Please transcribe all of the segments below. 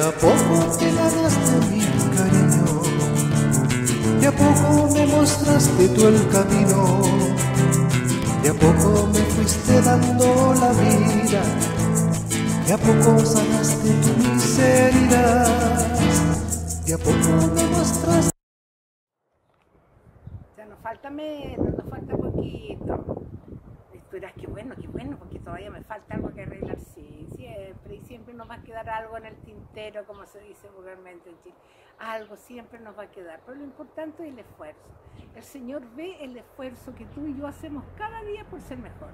a poco te ganaste mi cariño, de a poco me mostraste tú el camino, de a poco me fuiste dando la vida, de a poco sanaste tu miseria, de a poco me mostraste. Ya nos falta menos, nos falta poquito. Tú qué bueno, qué bueno, porque todavía me falta algo que arreglar, sí, siempre. Y siempre nos va a quedar algo en el tintero, como se dice vulgarmente en Chile. Algo siempre nos va a quedar. Pero lo importante es el esfuerzo. El Señor ve el esfuerzo que tú y yo hacemos cada día por ser mejor.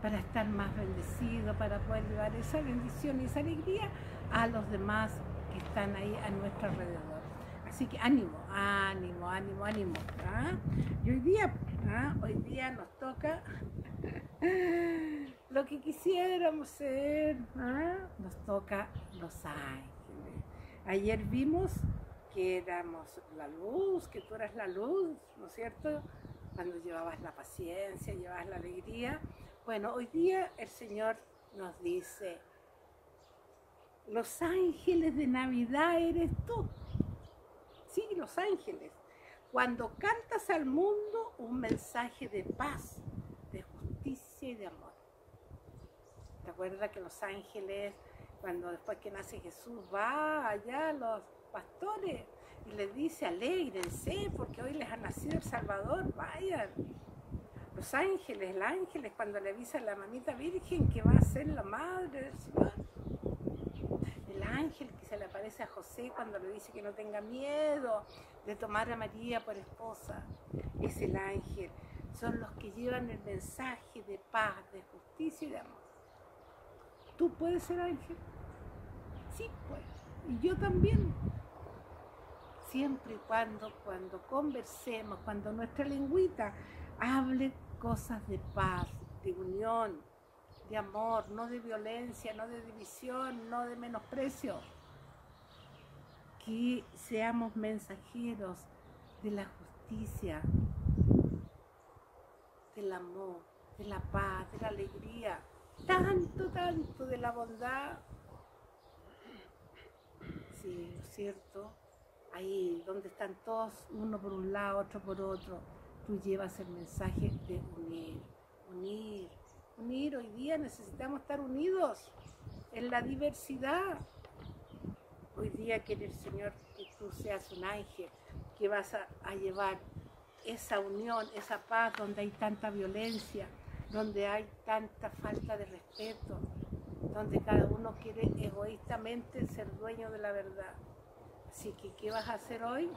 Para estar más bendecido, para poder llevar esa bendición y esa alegría a los demás que están ahí a nuestro alrededor. Así que ánimo, ánimo, ánimo, ánimo. ¿ah? Y hoy día, ¿ah? hoy día nos toca lo que quisiéramos ser. ¿ah? Nos toca Los Ángeles. Ayer vimos que éramos la luz, que tú eras la luz, ¿no es cierto? Cuando llevabas la paciencia, llevabas la alegría. Bueno, hoy día el Señor nos dice, los ángeles de Navidad eres tú. Sí, los ángeles. Cuando cantas al mundo un mensaje de paz, de justicia y de amor. ¿Te acuerdas que los ángeles, cuando después que nace Jesús, va allá a los pastores y les dice, alégrense porque hoy les ha nacido el Salvador, vayan. Los ángeles, el ángeles cuando le avisa a la mamita virgen que va a ser la madre del Señor el ángel que se le aparece a José cuando le dice que no tenga miedo de tomar a María por esposa. Es el ángel. Son los que llevan el mensaje de paz, de justicia y de amor. ¿Tú puedes ser ángel? Sí, puedes. Y yo también. Siempre y cuando, cuando conversemos, cuando nuestra lengüita hable cosas de paz, de unión, de amor, no de violencia, no de división, no de menosprecio. Que seamos mensajeros de la justicia, del amor, de la paz, de la alegría, tanto, tanto de la bondad. Sí, ¿no es cierto? Ahí donde están todos, uno por un lado, otro por otro, tú llevas el mensaje de unir, unir, unir. Hoy día necesitamos estar unidos en la diversidad. Hoy día quiere el Señor que tú seas un ángel, que vas a, a llevar esa unión, esa paz donde hay tanta violencia, donde hay tanta falta de respeto, donde cada uno quiere egoístamente ser dueño de la verdad. Así que, ¿qué vas a hacer hoy?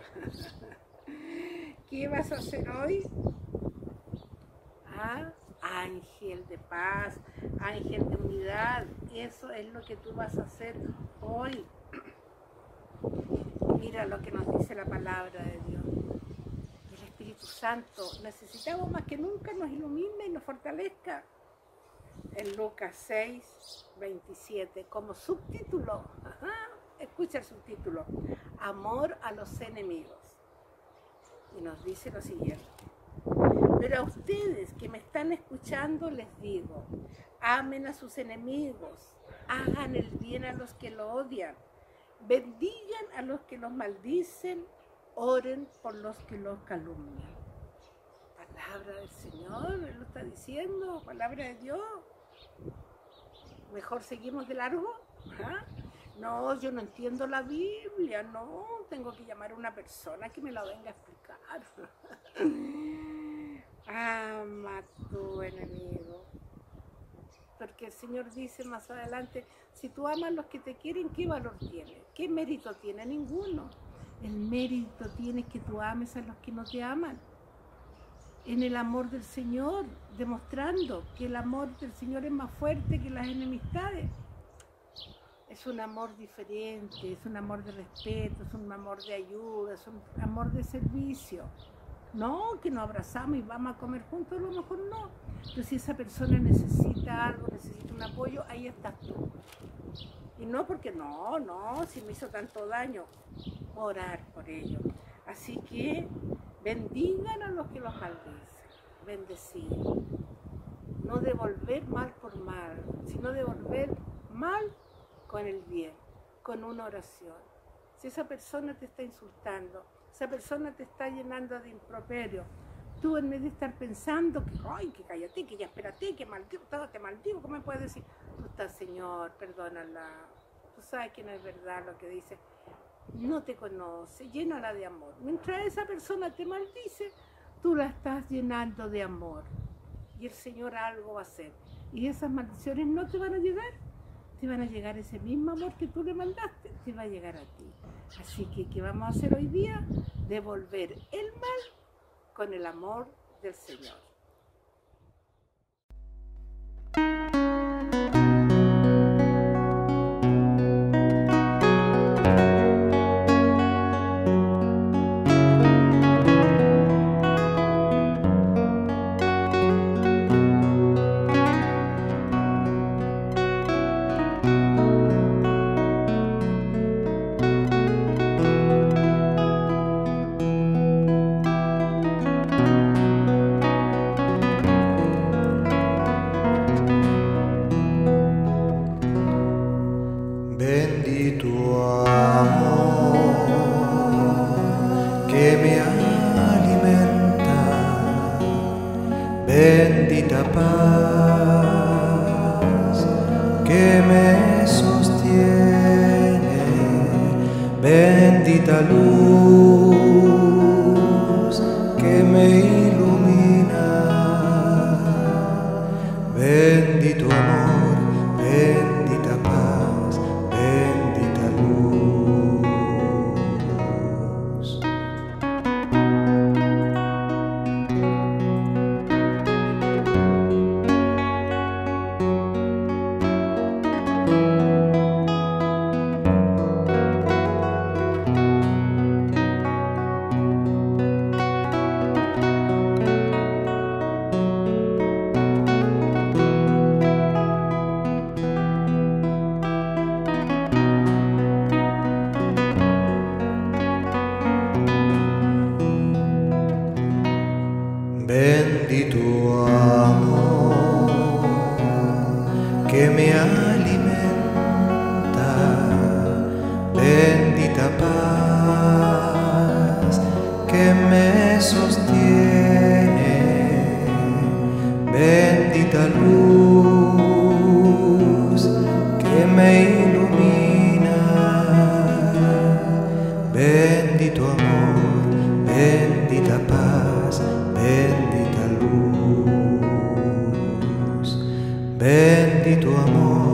¿Qué vas a hacer hoy? Ah, ángel de paz, ángel de unidad. Eso es lo que tú vas a hacer hoy. Mira lo que nos dice la palabra de Dios. Espíritu Santo necesitamos más que nunca nos ilumine y nos fortalezca. En Lucas 6, 27, como subtítulo, escucha el subtítulo, Amor a los enemigos. Y nos dice lo siguiente. Pero a ustedes que me están escuchando les digo, amen a sus enemigos, hagan el bien a los que lo odian, bendigan a los que los maldicen, oren por los que los calumnian. Palabra del Señor, Él lo está diciendo, palabra de Dios. Mejor seguimos de largo. No, yo no entiendo la Biblia, no, tengo que llamar a una persona que me la venga a explicar. Ama a tu enemigo. Porque el Señor dice más adelante, si tú amas a los que te quieren, ¿qué valor tiene? ¿Qué mérito tiene? Ninguno. El mérito tiene que tú ames a los que no te aman. En el amor del Señor, demostrando que el amor del Señor es más fuerte que las enemistades. Es un amor diferente, es un amor de respeto, es un amor de ayuda, es un amor de servicio. No, que nos abrazamos y vamos a comer juntos, a lo mejor no. Pero si esa persona necesita algo, necesita un apoyo, ahí estás tú. Y no porque no, no, si me hizo tanto daño, orar por ello. Así que bendigan a los que los maldicen, bendecir. No devolver mal por mal, sino devolver mal con el bien, con una oración. Si esa persona te está insultando, esa persona te está llenando de improperio, tú en vez de estar pensando que, ay, que cállate, que ya espérate, que maldigo, todo te maldigo, ¿cómo me puedes decir? Tú estás, Señor, perdónala. Tú sabes que no es verdad lo que dice. No te conoce, llénala de amor. Mientras esa persona te maldice, tú la estás llenando de amor. Y el Señor algo va a hacer. Y esas maldiciones no te van a llegar. Te van a llegar ese mismo amor que tú le mandaste, te va a llegar a ti. Así que, ¿qué vamos a hacer hoy día? Devolver el mal con el amor del Señor. Que me sostiene, bendita luz bendita paz que me sostiene, bendita luz que me ilumina, bendito amor, bendita paz, bendita luz, bendito amor.